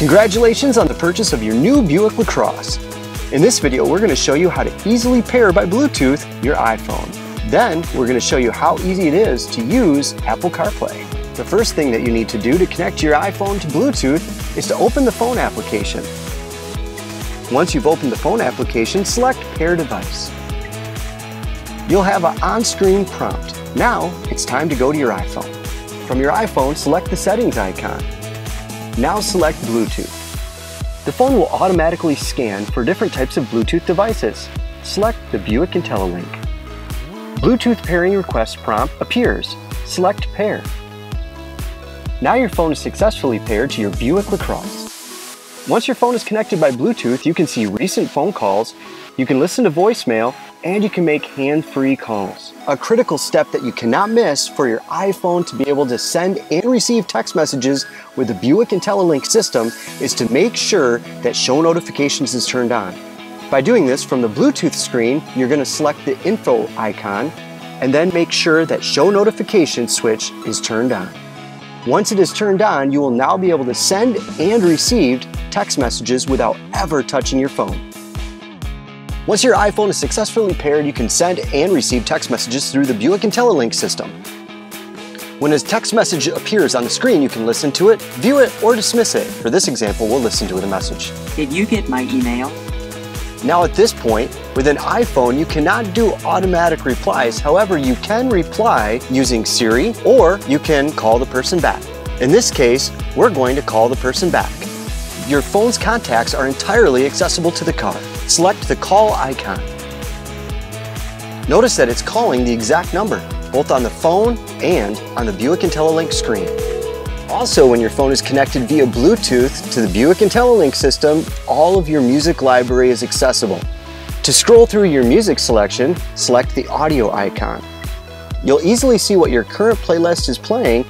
Congratulations on the purchase of your new Buick LaCrosse. In this video, we're going to show you how to easily pair by Bluetooth your iPhone. Then, we're going to show you how easy it is to use Apple CarPlay. The first thing that you need to do to connect your iPhone to Bluetooth is to open the phone application. Once you've opened the phone application, select Pair Device. You'll have an on-screen prompt. Now, it's time to go to your iPhone. From your iPhone, select the settings icon. Now select Bluetooth. The phone will automatically scan for different types of Bluetooth devices. Select the Buick IntelliLink. Bluetooth pairing request prompt appears. Select Pair. Now your phone is successfully paired to your Buick LaCrosse. Once your phone is connected by Bluetooth, you can see recent phone calls, you can listen to voicemail, and you can make hand-free calls. A critical step that you cannot miss for your iPhone to be able to send and receive text messages with the Buick IntelliLink system is to make sure that show notifications is turned on. By doing this from the Bluetooth screen, you're going to select the info icon and then make sure that show notification switch is turned on. Once it is turned on, you will now be able to send and receive text messages without ever touching your phone. Once your iPhone is successfully paired, you can send and receive text messages through the Buick IntelliLink system. When a text message appears on the screen, you can listen to it, view it, or dismiss it. For this example, we'll listen to the message. Did you get my email? Now at this point, with an iPhone, you cannot do automatic replies. However, you can reply using Siri or you can call the person back. In this case, we're going to call the person back. Your phone's contacts are entirely accessible to the car. Select the call icon. Notice that it's calling the exact number, both on the phone and on the Buick IntelliLink screen. Also, when your phone is connected via Bluetooth to the Buick IntelliLink system, all of your music library is accessible. To scroll through your music selection, select the audio icon. You'll easily see what your current playlist is playing,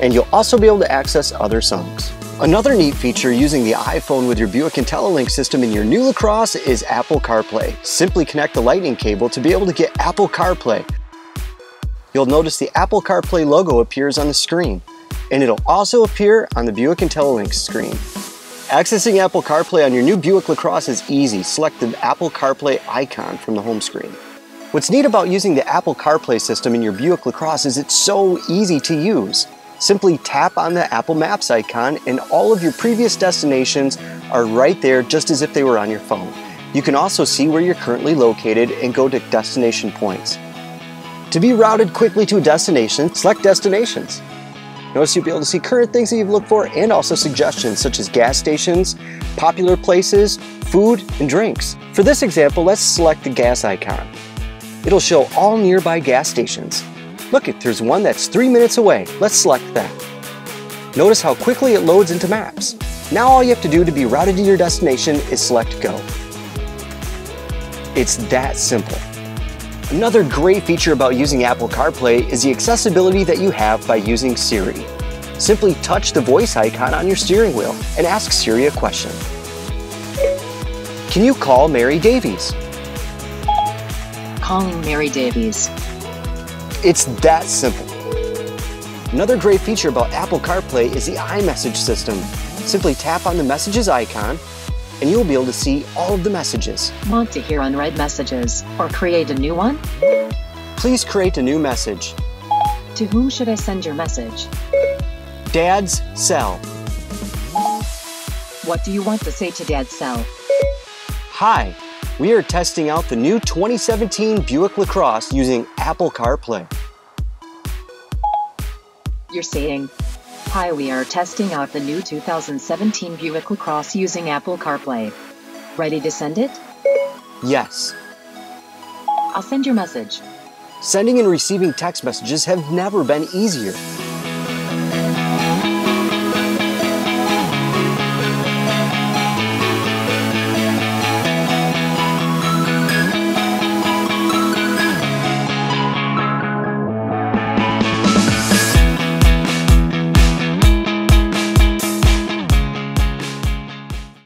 and you'll also be able to access other songs. Another neat feature using the iPhone with your Buick IntelliLink system in your new LaCrosse is Apple CarPlay. Simply connect the lightning cable to be able to get Apple CarPlay. You'll notice the Apple CarPlay logo appears on the screen, and it'll also appear on the Buick IntelliLink screen. Accessing Apple CarPlay on your new Buick LaCrosse is easy. Select the Apple CarPlay icon from the home screen. What's neat about using the Apple CarPlay system in your Buick LaCrosse is it's so easy to use. Simply tap on the Apple Maps icon and all of your previous destinations are right there just as if they were on your phone. You can also see where you're currently located and go to destination points. To be routed quickly to a destination, select Destinations. Notice you'll be able to see current things that you've looked for and also suggestions such as gas stations, popular places, food, and drinks. For this example, let's select the gas icon. It'll show all nearby gas stations. Look, at there's one that's three minutes away. Let's select that. Notice how quickly it loads into maps. Now all you have to do to be routed to your destination is select Go. It's that simple. Another great feature about using Apple CarPlay is the accessibility that you have by using Siri. Simply touch the voice icon on your steering wheel and ask Siri a question. Can you call Mary Davies? Calling Mary Davies. It's that simple. Another great feature about Apple CarPlay is the iMessage system. Simply tap on the messages icon and you'll be able to see all of the messages. Want to hear unread messages or create a new one? Please create a new message. To whom should I send your message? Dad's cell. What do you want to say to Dad's cell? Hi, we are testing out the new 2017 Buick LaCrosse using Apple CarPlay. You're saying, Hi, we are testing out the new 2017 Buick LaCrosse using Apple CarPlay. Ready to send it? Yes. I'll send your message. Sending and receiving text messages have never been easier.